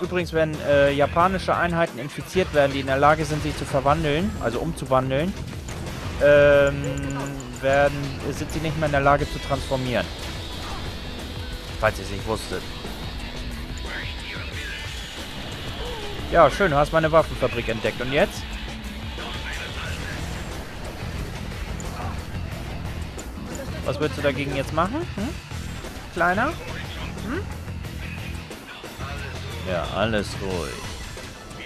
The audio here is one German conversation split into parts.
Übrigens, wenn äh, japanische Einheiten infiziert werden, die in der Lage sind, sich zu verwandeln, also umzuwandeln, ähm, werden, sind sie nicht mehr in der Lage zu transformieren. Falls ihr es nicht wusstet. Ja, schön, du hast meine Waffenfabrik entdeckt. Und jetzt? Was willst du dagegen jetzt machen? Hm? Kleiner? Hm? Ja, alles ruhig.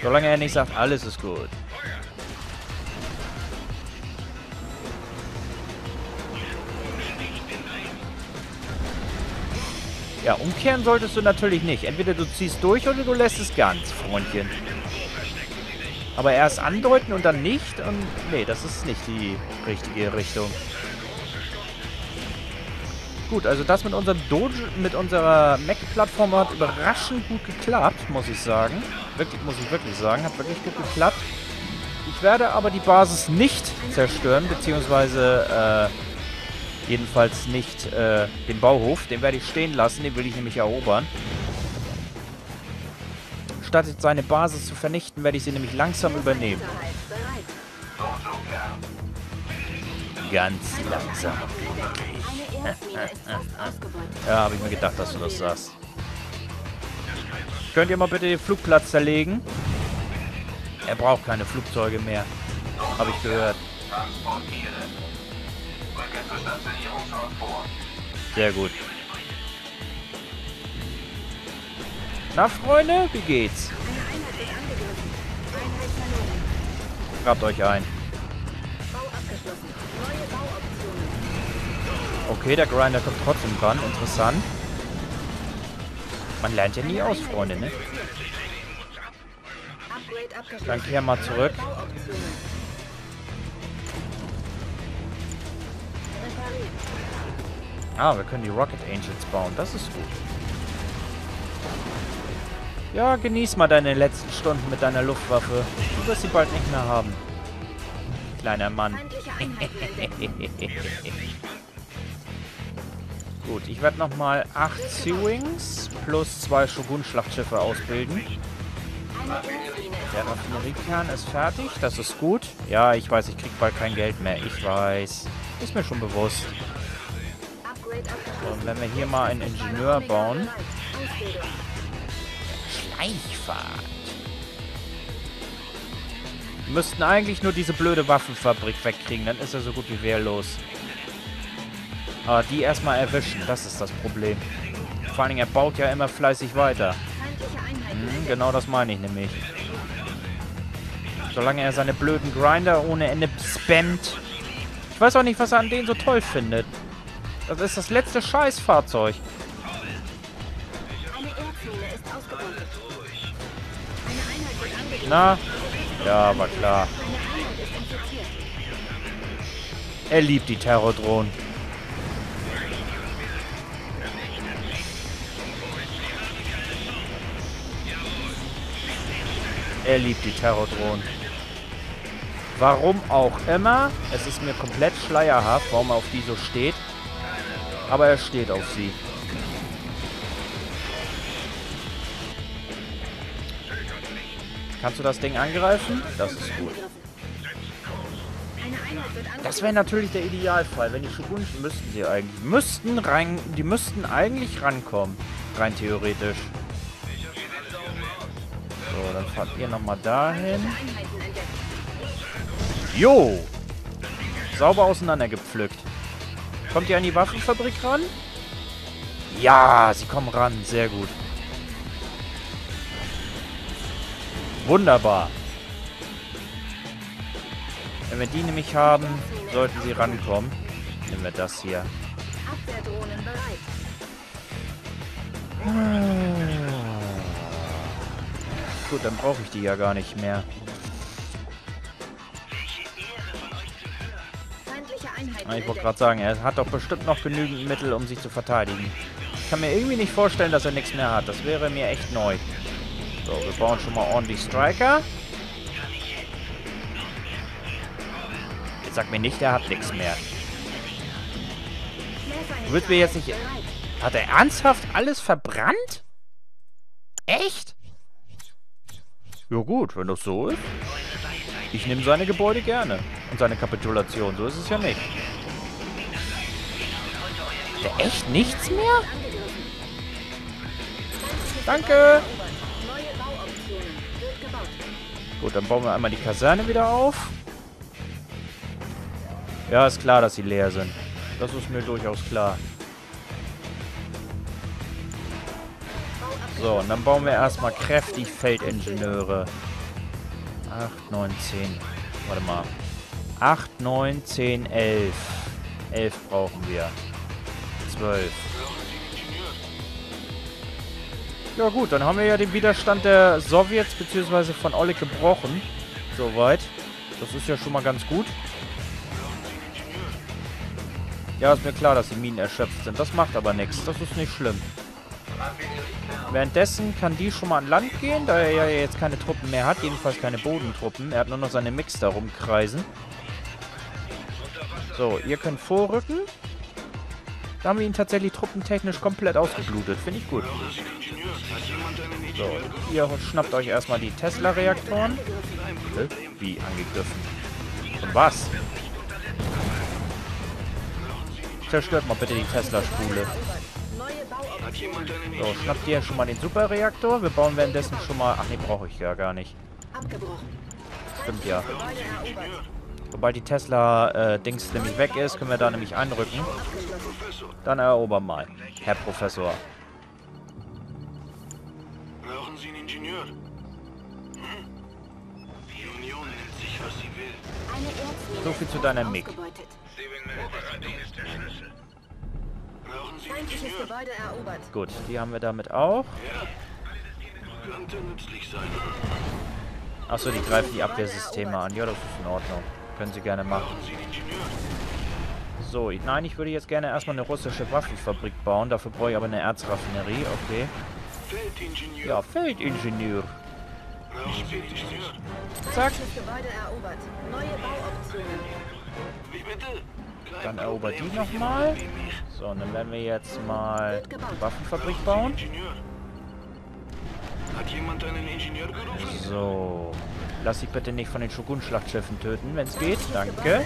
Solange er nicht sagt, alles ist gut. Ja, umkehren solltest du natürlich nicht. Entweder du ziehst durch oder du lässt es ganz, Freundchen. Aber erst andeuten und dann nicht? Und nee, das ist nicht die richtige Richtung. Gut, also das mit unserem Doge, mit unserer Mac-Plattform hat überraschend gut geklappt, muss ich sagen. Wirklich, muss ich wirklich sagen. Hat wirklich gut geklappt. Ich werde aber die Basis nicht zerstören, beziehungsweise äh, Jedenfalls nicht äh, den Bauhof. Den werde ich stehen lassen. Den will ich nämlich erobern. Statt seine Basis zu vernichten, werde ich sie nämlich langsam übernehmen. Ganz langsam. ja, habe ich mir gedacht, dass du das sagst. Könnt ihr mal bitte den Flugplatz zerlegen? Er braucht keine Flugzeuge mehr. Habe ich gehört. Sehr gut. Na, Freunde, wie geht's? Grabt euch ein. Okay, der Grinder kommt trotzdem dran. Interessant. Man lernt ja nie aus, Freunde, ne? Dann kehr mal zurück. Ah, wir können die Rocket Angels bauen. Das ist gut. Ja, genieß mal deine letzten Stunden mit deiner Luftwaffe. Du wirst sie bald nicht mehr haben. Kleiner Mann. Gut, ich werde nochmal 8 Sea-Wings plus 2 Shogun-Schlachtschiffe ausbilden. Der Raffineriekern ist fertig, das ist gut. Ja, ich weiß, ich krieg bald kein Geld mehr. Ich weiß. Ist mir schon bewusst. Und wenn wir hier mal einen Ingenieur bauen. Schleichfahrt. Wir müssten eigentlich nur diese blöde Waffenfabrik wegkriegen, dann ist er so gut wie wehrlos. Aber die erstmal erwischen, das ist das Problem. Vor allen Dingen, er baut ja immer fleißig weiter. Hm, genau das meine ich nämlich. Solange er seine blöden Grinder ohne Ende spammt. Ich weiß auch nicht, was er an denen so toll findet. Das ist das letzte Scheißfahrzeug. Na? Ja, war klar. Er liebt die Terrordrohnen. Er liebt die Terrordrohnen. Warum auch immer. Es ist mir komplett schleierhaft, warum er auf die so steht. Aber er steht auf sie. Kannst du das Ding angreifen? Das ist gut. Das wäre natürlich der Idealfall. Wenn die Shoguns müssten sie eigentlich. Müssten rein. Die müssten eigentlich rankommen. Rein theoretisch. Dann fahrt ihr nochmal dahin. Jo! Sauber auseinandergepflückt. Kommt ihr an die Waffenfabrik ran? Ja, sie kommen ran. Sehr gut. Wunderbar. Wenn wir die nämlich haben, sollten sie rankommen. Nehmen wir das hier. Gut, dann brauche ich die ja gar nicht mehr. Ich wollte gerade sagen, er hat doch bestimmt noch genügend Mittel, um sich zu verteidigen. Ich kann mir irgendwie nicht vorstellen, dass er nichts mehr hat. Das wäre mir echt neu. So, wir bauen schon mal ordentlich Striker. Jetzt sag mir nicht, er hat nichts mehr. Wird mir jetzt nicht... Hat er ernsthaft alles verbrannt? Echt? Ja gut, wenn das so ist. Ich nehme seine Gebäude gerne. Und seine Kapitulation. So ist es ja nicht. Ja, echt nichts mehr? Danke. Gut, dann bauen wir einmal die Kaserne wieder auf. Ja, ist klar, dass sie leer sind. Das ist mir durchaus klar. So, und dann bauen wir erstmal kräftig Feldingenieure. 8, 9, 10. Warte mal. 8, 9, 10, 11. 11 brauchen wir. 12. Ja gut, dann haben wir ja den Widerstand der Sowjets bzw. von Oleg gebrochen. Soweit. Das ist ja schon mal ganz gut. Ja, ist mir klar, dass die Minen erschöpft sind. Das macht aber nichts. Das ist nicht schlimm. Währenddessen kann die schon mal an Land gehen, da er ja jetzt keine Truppen mehr hat. Jedenfalls keine Bodentruppen. Er hat nur noch seine Mix da rumkreisen. So, ihr könnt vorrücken. Da haben wir ihn tatsächlich truppentechnisch komplett ausgeblutet. Finde ich gut. So, ihr schnappt euch erstmal die Tesla-Reaktoren. Wie angegriffen? Und was? Zerstört mal bitte die Tesla-Spule. So, schnappt ihr schon mal den Superreaktor. Wir bauen währenddessen schon mal... Ach nee, brauche ich ja gar nicht. Stimmt ja. Sobald die Tesla-Dings äh, nämlich weg ist, können wir da nämlich einrücken. Dann erobern mal, Herr Professor. Brauchen Sie einen Ingenieur? Hm? Die Union nimmt sich, was sie will. So viel zu deiner MIG. Gut, die haben wir damit auch. Achso, die greifen die Abwehrsysteme an. Ja, das ist in Ordnung. Können sie gerne machen. So, nein, ich würde jetzt gerne erstmal eine russische Waffenfabrik bauen. Dafür brauche ich aber eine Erzraffinerie. Okay. Ja, Feldingenieur. Zack. Dann erobert die nochmal. So, und dann werden wir jetzt mal die Waffenfabrik bauen. So. Lass dich bitte nicht von den Shogun-Schlachtschiffen töten, wenn es geht. Danke.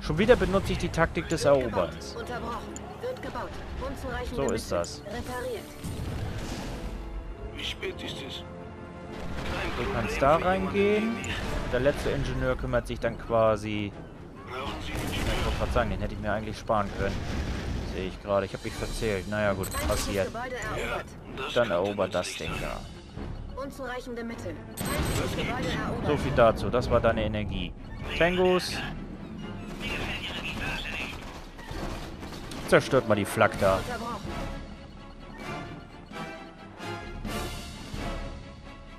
Schon wieder benutze ich die Taktik des Eroberns. So ist das. Wie spät ist es? Du kannst da reingehen. Der letzte Ingenieur kümmert sich dann quasi... Ich wollte gerade sagen, den hätte ich mir eigentlich sparen können. Sehe ich gerade. Ich habe mich verzählt. Naja, gut, passiert. Dann erobert das Ding da. So viel dazu. Das war deine Energie. Tangos. Zerstört mal die Flak da.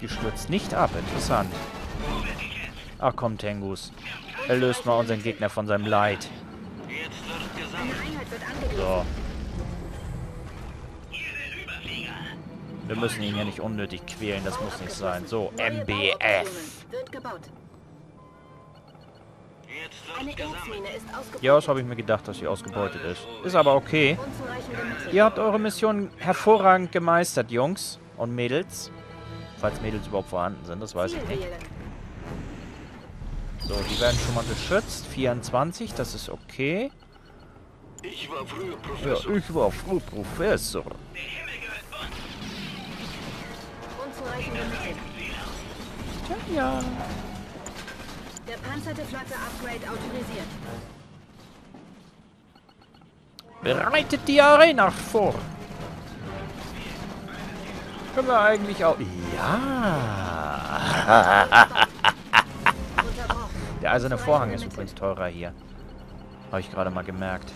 Die stürzt nicht ab. Interessant. Ach komm, Tengus. Erlöst mal unseren Gegner von seinem Leid. So. Wir müssen ihn ja nicht unnötig quälen, das muss nicht sein. So, MBF. Ja, das habe ich mir gedacht, dass sie ausgebeutet ist. Ist aber okay. Ihr habt eure Mission hervorragend gemeistert, Jungs und Mädels. Falls Mädels überhaupt vorhanden sind, das weiß ich nicht. So, die werden schon mal geschützt. 24, das ist okay. Ich war früher Professor. Ja, ich war früher Professor. Tja, ja. Der panzerte Flotte Upgrade autorisiert. Bereitet die Arena vor. Können wir eigentlich auch... Ja. Der eiserne Vorhang ist übrigens teurer hier. Habe ich gerade mal gemerkt.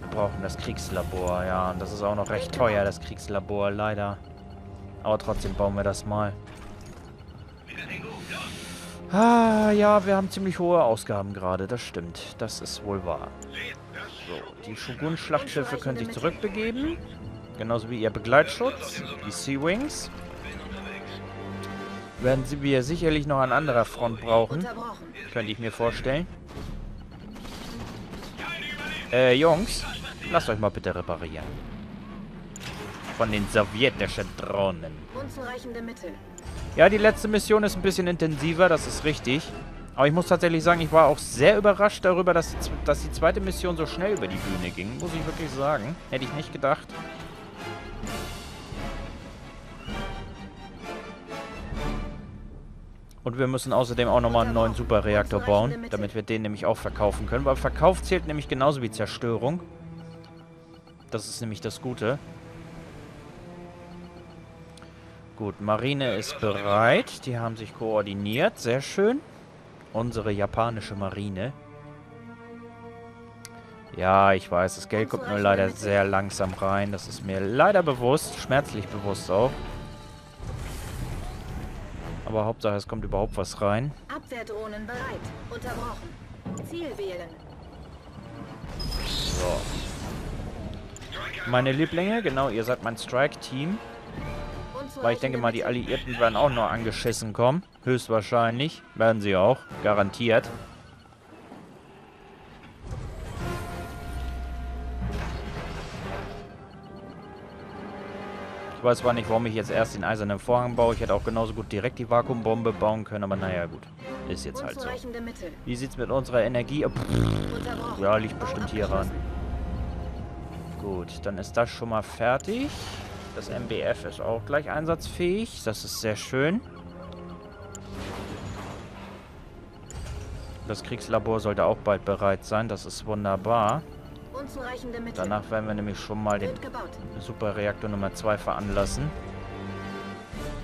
Wir brauchen das Kriegslabor, ja. Und das ist auch noch recht teuer, das Kriegslabor, leider. Aber trotzdem bauen wir das mal. Ah, ja, wir haben ziemlich hohe Ausgaben gerade, das stimmt. Das ist wohl wahr. So, die Shogun-Schlachtschiffe können sich zurückbegeben. Genauso wie ihr Begleitschutz, die Sea Wings. Werden sie wir sicherlich noch an anderer Front brauchen. Könnte ich mir vorstellen. Äh, Jungs, lasst euch mal bitte reparieren. von den sowjetischen Drohnen. Unzureichende Mittel. Ja, die letzte Mission ist ein bisschen intensiver, das ist richtig. Aber ich muss tatsächlich sagen, ich war auch sehr überrascht darüber, dass, dass die zweite Mission so schnell über die Bühne ging. Muss ich wirklich sagen. Hätte ich nicht gedacht. Und wir müssen außerdem auch nochmal einen neuen Superreaktor bauen, damit wir den nämlich auch verkaufen können. Weil Verkauf zählt nämlich genauso wie Zerstörung. Das ist nämlich das Gute. Gut, Marine ist bereit. Die haben sich koordiniert. Sehr schön. Unsere japanische Marine. Ja, ich weiß, das Geld kommt nur leider sehr langsam rein. Das ist mir leider bewusst. Schmerzlich bewusst auch. Aber Hauptsache, es kommt überhaupt was rein. Abwehrdrohnen bereit. Unterbrochen. Ziel wählen. So. Meine Lieblinge, genau, ihr seid mein Strike-Team. Weil ich denke mal, die Alliierten werden auch noch angeschissen kommen. Höchstwahrscheinlich. Werden sie auch. Garantiert. Ich weiß zwar nicht, warum ich jetzt erst den eisernen Vorhang baue. Ich hätte auch genauso gut direkt die Vakuumbombe bauen können, aber naja, gut. Ist jetzt halt so. Wie sieht's mit unserer Energie? Pff, ja, liegt bestimmt hier ran. Gut, dann ist das schon mal fertig. Das MBF ist auch gleich einsatzfähig. Das ist sehr schön. Das Kriegslabor sollte auch bald bereit sein. Das ist wunderbar. Danach werden wir nämlich schon mal den Superreaktor Nummer 2 veranlassen.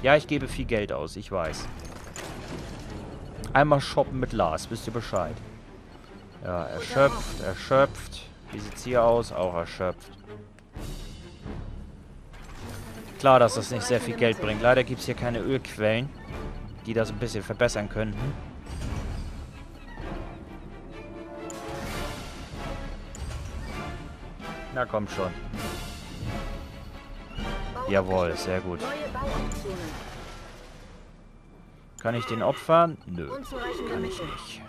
Ja, ich gebe viel Geld aus, ich weiß. Einmal shoppen mit Lars, wisst ihr Bescheid. Ja, erschöpft, erschöpft. Wie sieht's hier aus? Auch erschöpft. Klar, dass das nicht sehr viel Geld bringt. Leider gibt es hier keine Ölquellen, die das ein bisschen verbessern könnten. Na komm schon. Jawohl, sehr gut. Kann ich den opfern? Nö, kann ich nicht.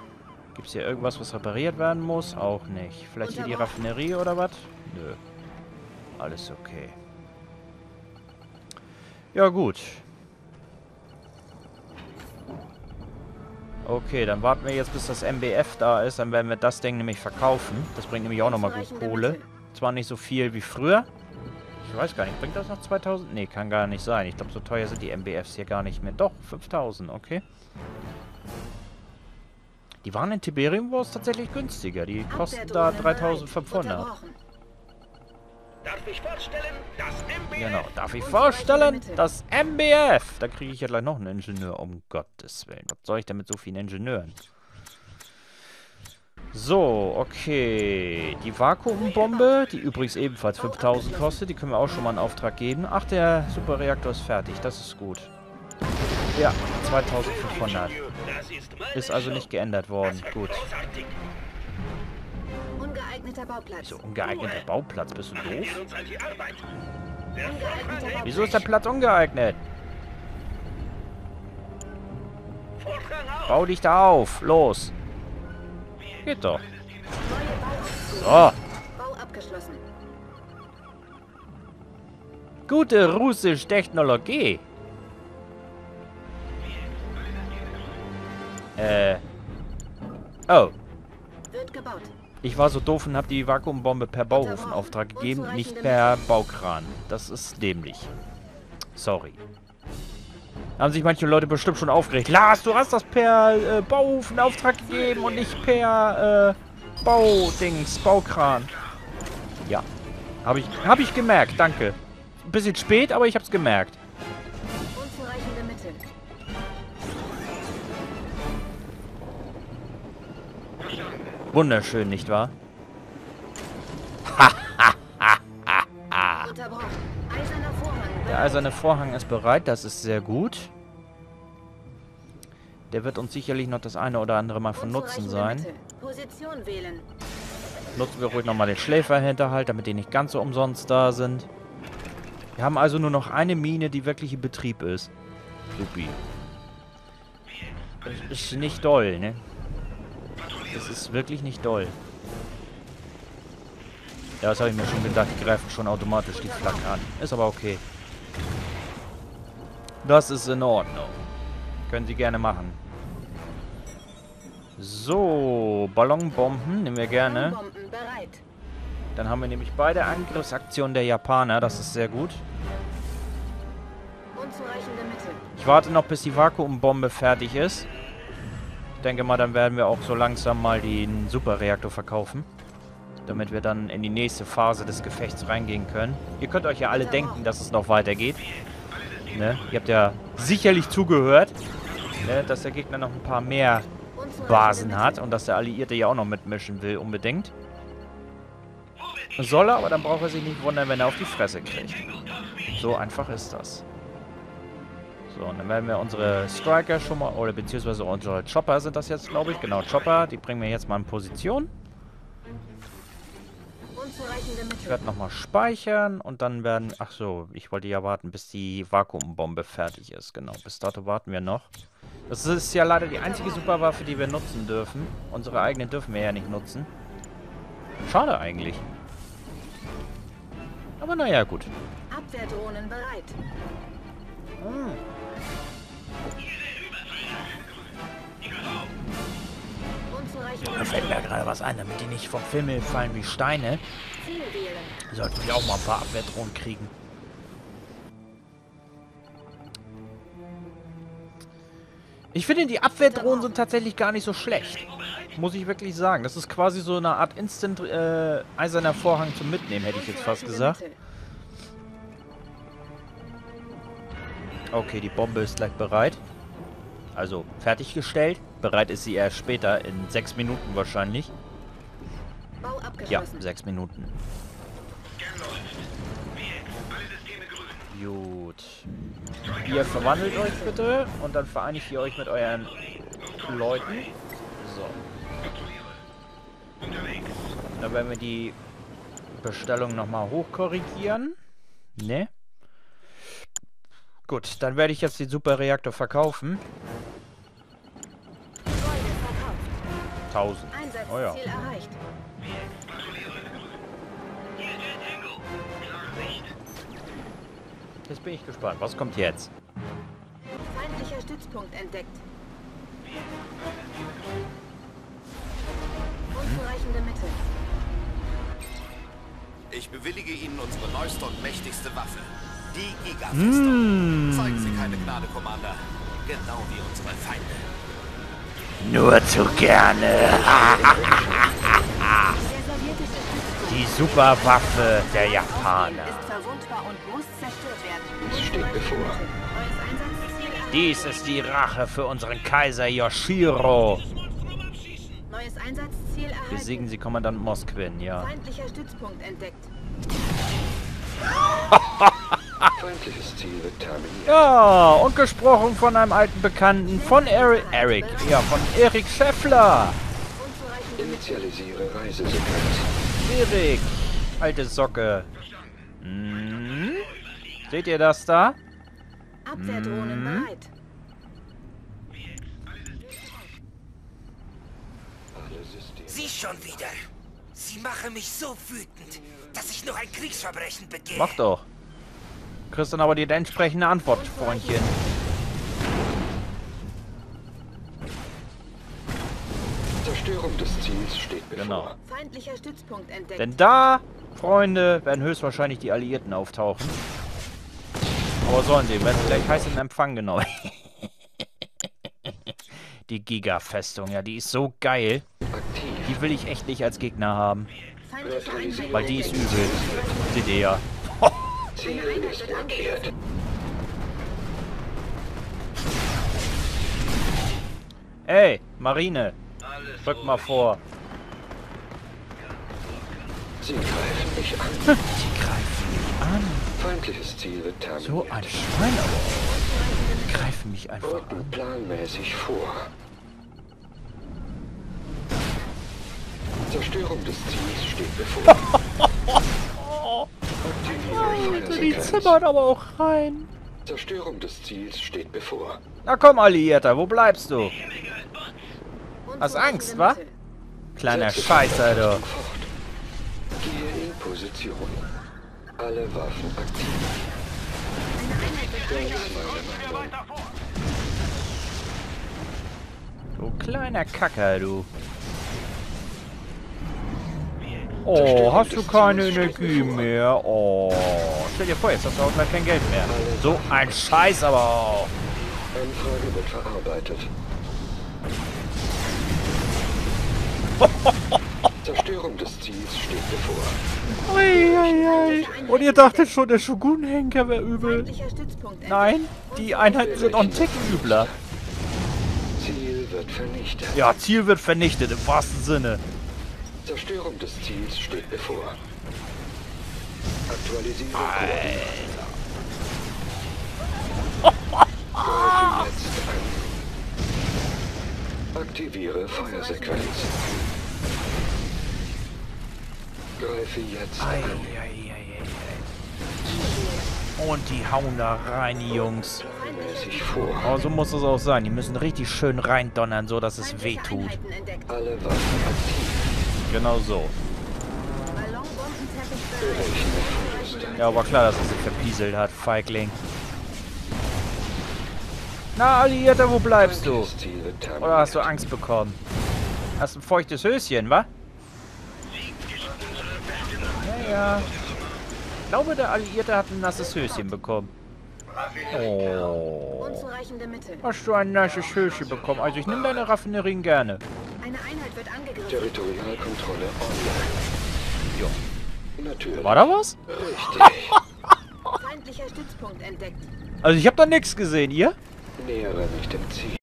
Gibt es hier irgendwas, was repariert werden muss? Auch nicht. Vielleicht hier die Raffinerie oder was? Nö. Alles okay. Ja, gut. Okay, dann warten wir jetzt, bis das MBF da ist. Dann werden wir das Ding nämlich verkaufen. Das bringt nämlich auch nochmal gut Kohle. Zwar nicht so viel wie früher. Ich weiß gar nicht, bringt das noch 2000? Nee, kann gar nicht sein. Ich glaube, so teuer sind die MBFs hier gar nicht mehr. Doch, 5000, okay. Die waren in Tiberium Wars tatsächlich günstiger. Die kosten da 3500. Darf ich vorstellen, das MBF? Genau, darf ich vorstellen, das MBF? Da kriege ich ja gleich noch einen Ingenieur, um Gottes Willen. Was soll ich denn mit so vielen Ingenieuren? So, okay. Die Vakuumbombe, die übrigens ebenfalls 5000 kostet, die können wir auch schon mal in Auftrag geben. Ach, der Superreaktor ist fertig, das ist gut. Ja, 2500. Ist also nicht geändert worden. Gut. Ungeeigneter Bauplatz. Wieso ungeeigneter Bauplatz? Bist du doof? Wieso ist der Platz ungeeignet? Bau dich da auf. Los. Geht doch. So. Gute russische Technologie. Äh. Oh. Ich war so doof und habe die Vakuumbombe per Bauhof in Auftrag gegeben, nicht per Baukran. Das ist dämlich. Sorry. Haben sich manche Leute bestimmt schon aufgeregt. Lars, du hast das per äh, Bauhof in Auftrag gegeben und nicht per äh, Baudings, Baukran. Ja. Habe ich, hab ich gemerkt, danke. Ein bisschen spät, aber ich habe es gemerkt. Wunderschön, nicht wahr? Eiserne Vorhang ist bereit, das ist sehr gut. Der wird uns sicherlich noch das eine oder andere Mal von Nutzen sein. Nutzen wir ruhig nochmal den Schläferhinterhalt, damit die nicht ganz so umsonst da sind. Wir haben also nur noch eine Mine, die wirklich in Betrieb ist. Supi. Das ist nicht doll, ne? Das ist wirklich nicht doll. Ja, das habe ich mir schon gedacht. Die greifen schon automatisch die Flak an. Ist aber okay. Das ist in Ordnung. Können Sie gerne machen. So, Ballonbomben nehmen wir gerne. Dann haben wir nämlich beide Angriffsaktionen der Japaner. Das ist sehr gut. Ich warte noch, bis die Vakuumbombe fertig ist. Ich denke mal, dann werden wir auch so langsam mal den Superreaktor verkaufen. Damit wir dann in die nächste Phase des Gefechts reingehen können. Ihr könnt euch ja alle denken, dass es noch weitergeht. Ne? Ihr habt ja sicherlich zugehört, ne? dass der Gegner noch ein paar mehr Basen hat und dass der Alliierte ja auch noch mitmischen will, unbedingt. Soll er, aber dann braucht er sich nicht wundern, wenn er auf die Fresse kriegt. So einfach ist das. So, und dann werden wir unsere Striker schon mal, oder beziehungsweise unsere Chopper sind das jetzt, glaube ich. Genau, Chopper, die bringen wir jetzt mal in Position. Ich werde nochmal speichern und dann werden... Ach so, ich wollte ja warten, bis die Vakuumbombe fertig ist. Genau, bis dato warten wir noch. Das ist ja leider die einzige Superwaffe, die wir nutzen dürfen. Unsere eigene dürfen wir ja nicht nutzen. Schade eigentlich. Aber naja, gut. Abwehrdrohnen bereit. Unzureichende Da fällt mir gerade was ein, damit die nicht vom Himmel fallen wie Steine. Sollten wir auch mal ein paar Abwehrdrohnen kriegen. Ich finde, die Abwehrdrohnen sind tatsächlich gar nicht so schlecht. Muss ich wirklich sagen. Das ist quasi so eine Art Instant äh, eiserner Vorhang zum Mitnehmen, hätte ich jetzt fast gesagt. Okay, die Bombe ist gleich bereit. Also fertiggestellt. Bereit ist sie erst später, in sechs Minuten wahrscheinlich. Bau Ja, sechs Minuten. Gut. Ihr verwandelt euch bitte und dann vereinigt ihr euch mit euren Leuten. So. Dann werden wir die Bestellung nochmal hochkorrigieren. Ne? Gut, dann werde ich jetzt den Superreaktor verkaufen. Gebäude verkauft. 1000. Einsatzziel Oh ja. erreicht. Jetzt bin ich gespannt. Was kommt jetzt? Feindlicher Stützpunkt entdeckt. Unzureichende Mittel. Ich bewillige Ihnen unsere neueste und mächtigste Waffe. Die Giga-Festung. Zeigen Sie keine Gnade, Commander. Genau wie unsere Feinde. Nur zu gerne. Der sowjetische Stützpunkt Die Superwaffe der Japaner. Es steht bevor. Dies ist die Rache für unseren Kaiser Yoshiro. Neues Einsatzziel erhalten. Besiegen Sie Kommandant Mosquin, ja. Feindlicher Stützpunkt entdeckt. Feindliches Ziel wird terminiert. Ja, und gesprochen von einem alten Bekannten, von Eric, Eric, ja, von Erik Scheffler. Initialisiere Reisesequenz. Erik, alte Socke. Hm? Seht ihr das da? Abwehrdrohnen bereit. Systeme. Sie schon wieder. Sie machen mich so wütend, dass ich noch ein Kriegsverbrechen begehe. Mach doch. Kriegst dann aber die entsprechende Antwort, Freundchen. Zerstörung des Ziels steht bevor. Genau. Feindlicher Stützpunkt entdeckt. Denn da, Freunde, werden höchstwahrscheinlich die Alliierten auftauchen. Aber sollen sie, werden gleich heiß in Empfang genommen. die Giga-Festung, ja, die ist so geil. Die will ich echt nicht als Gegner haben. Weil die ist übel. Seht ihr ja. Ziel ist markiert. Ey, Marine. Rück mal vor. Sie greifen mich an. Die greifen mich an. Feindliches Ziel wird terminiert. So ein Schwein aber. Greifen mich einfach Rücken an. planmäßig vor. Zerstörung des Ziels steht bevor. Aktiviere Die zimmern aber auch rein. Zerstörung des Ziels steht bevor. Na komm, Alliierter, wo bleibst du? Hast Angst, wa? Kleiner Scheißer, du. Fort. Gehe in Position. Alle Waffen aktiv. Du kleiner Kacker, du. Oh, hast du keine Energie mehr? Oh, stell dir vor, jetzt hast du auch gleich kein Geld mehr. So ein Scheiß aber auch. Anfrage wird verarbeitet. Zerstörung des Ziels steht bevor. Uiuiui. Und ihr dachtet schon, der Shogun-Henker wäre übel. Nein, die Einheiten sind noch ein Ticken übler. Ziel wird vernichtet. Ja, Ziel wird vernichtet, im wahrsten Sinne. Zerstörung des Ziels steht bevor. Aktualisiere Koordinaten. Aktiviere Feuersequenz. Greife jetzt an. Und die hauen da rein, die Jungs. Aber so muss es auch sein. Die müssen richtig schön reindonnern, so dass es weh Feindliche tut. Einheiten entdeckt. Alle Waffen aktiv. Genau so. Ja, aber klar, dass er sich verpieselt hat, Feigling. Na, Alliierter, wo bleibst du? Oder hast du Angst bekommen? Hast ein feuchtes Höschen, wa? Ja, ja. Ich glaube, der Alliierte hat ein nasses Höschen bekommen. Oh. Hast du ein nasses Höschen bekommen? Also ich nehme deine Raffinerien gerne. Eine Einheit wird angegriffen. Territorialkontrolle online. Jo. Natürlich. War da was? Richtig. Feindlicher Stützpunkt entdeckt. Also ich habe da nichts gesehen, ihr? Nähere mich dem Ziel.